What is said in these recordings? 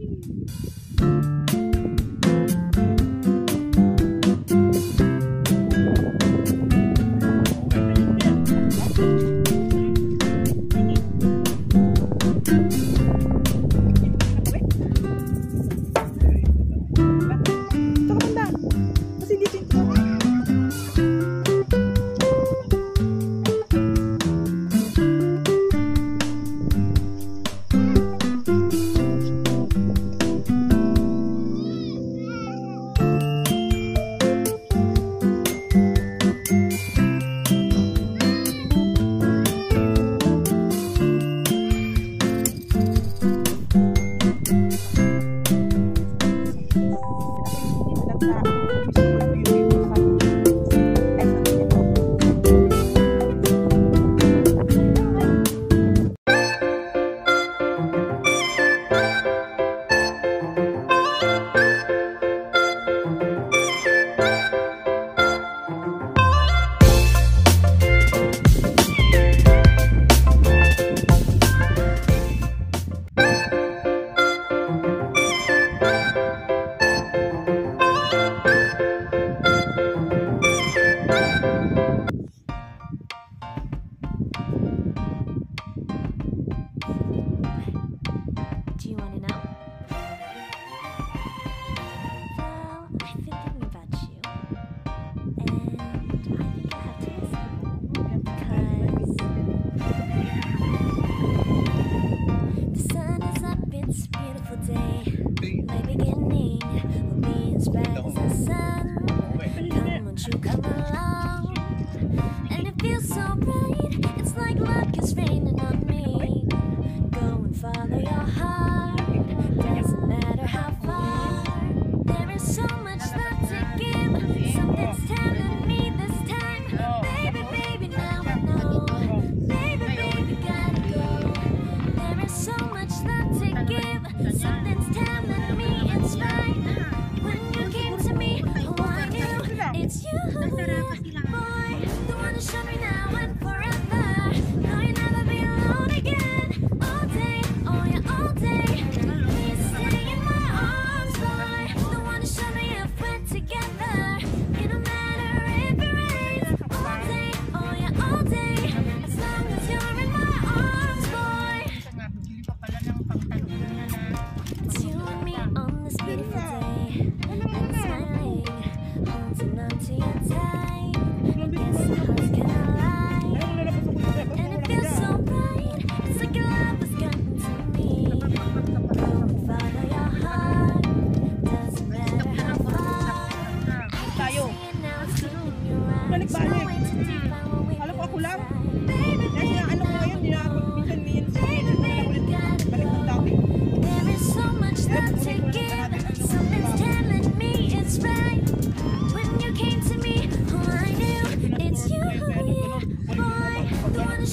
Thank you.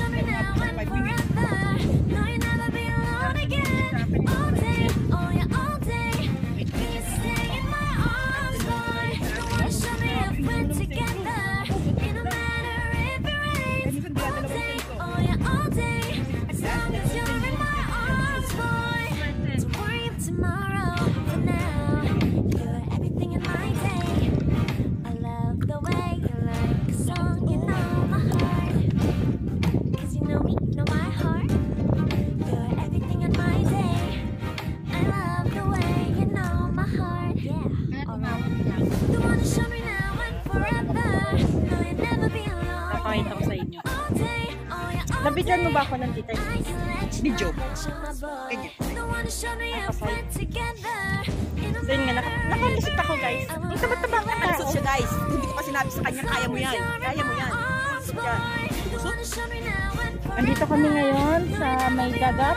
My fingers. kanan kita. Video. Ganyan. So yun nga, nak nakalisip ako guys. Ang taba-taba ko na. Nalusot siya guys. Hindi ko pa sinabi sa kanya, kaya mo yan. Kaya mo yan. Nalusot yan. Andito kami ngayon sa may dagat.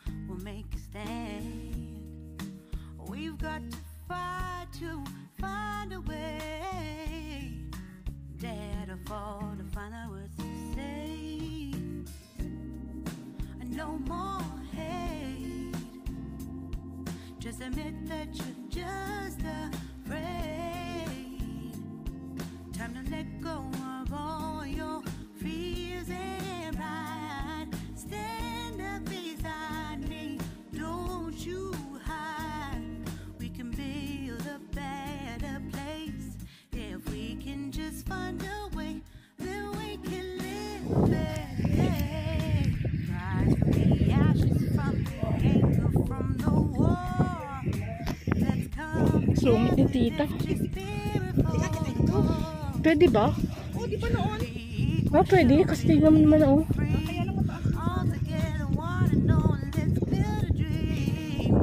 we'll make a stand. We've got to fight to find a way. Dare to fall to find out what to say. No more hate. Just admit that you're just afraid. Time to let go of all your Sungit ni tita. Pwede ba? Oh, di ba noon? Ah, pwede. Kasi tingnan mo naman oh. Kaya lang mataas. all together, wanna know, let's build a dream.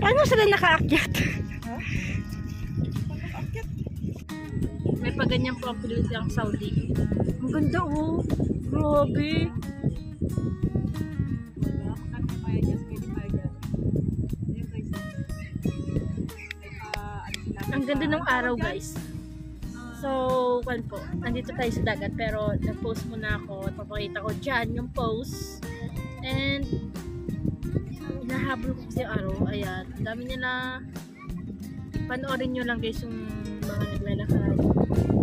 Paano sila nakaakyat? pa ganyan po ang ang Saudi. Ang ganda oh. Grabe. Ang ganda ng araw guys. So, kwan po, nandito tayo sa dagat pero nag-post muna ako. Papakita ko dyan yung post. And, hinahabol ko kasi araw. Ayan, ang dami nila. Panoorin nyo lang guys yung mga naglalakad.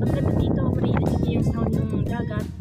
Ang ganda dito, marinig yung sound ng dagat.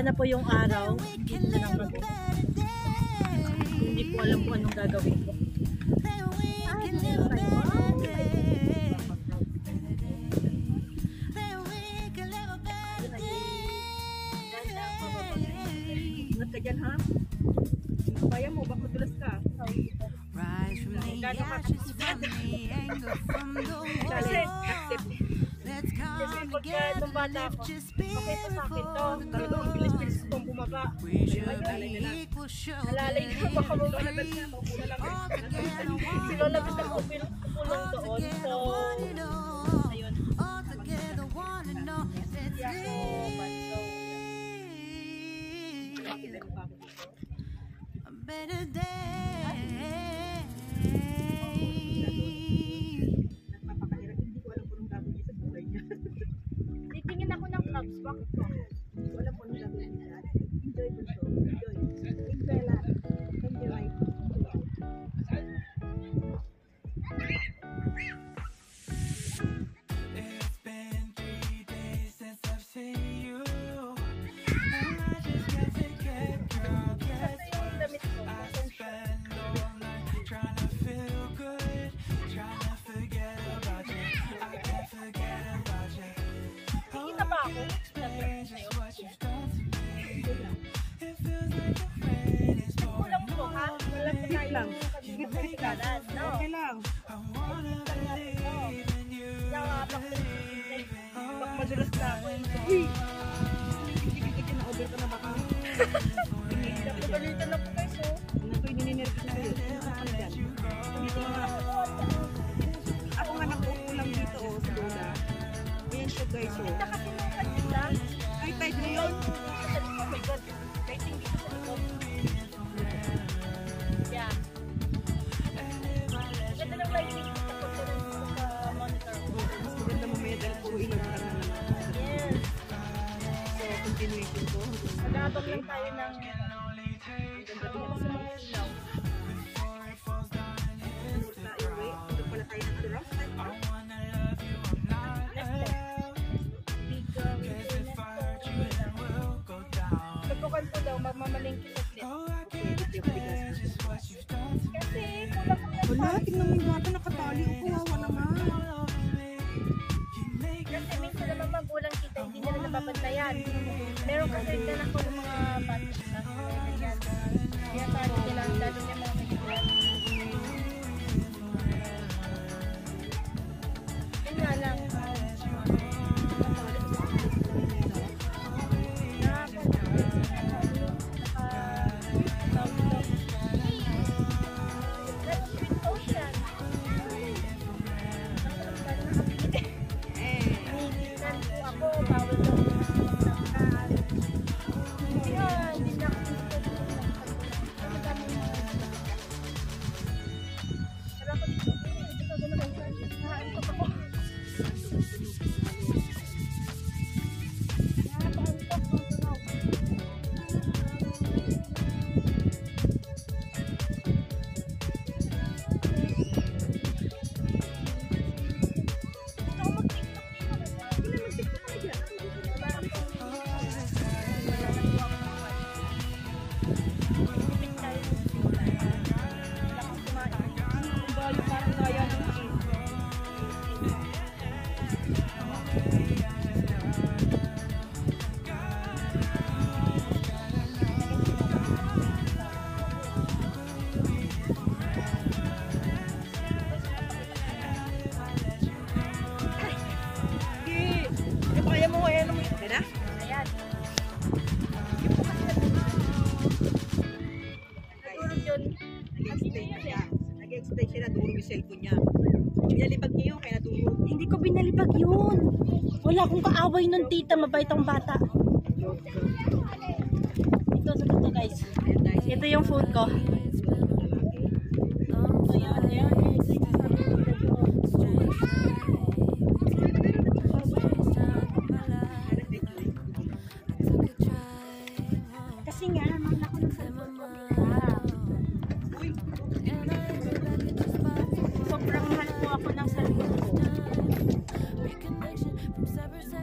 Wala na po yung araw. Dito na ako. Hindi ko alam kung anong gagawin ko. Ingat ka dyan ha. Kaya mo, baka madulas ka. Kasi, Kasi pagka nung bata ako, your okay pa sa akin to. Pero show Nalalay na baka free. na ako. Si Lola gusto ko all doon. So, ayun. Better day. Titingin ako ng vlogs. Bakit ko tayo ng Tutukan ko daw, magmamalingki saglit. Kasi, kulang ko Wala, tingnan mo yung bata nakatali. O, kawawa naman. Kasi minsan naman magulang kita, hindi nila nababantayan. Meron kasi din ako ng mga bata. Kaya tayo yung mga Ko binalibag yun. Wala akong kaaway nun, tita. Mabait ang bata. Ito sa ito, guys. Ito yung food ko. Ayan, ayan. Kasi nga, naman ako ng cellphone ko. Sobrang mahal po ako ng cellphone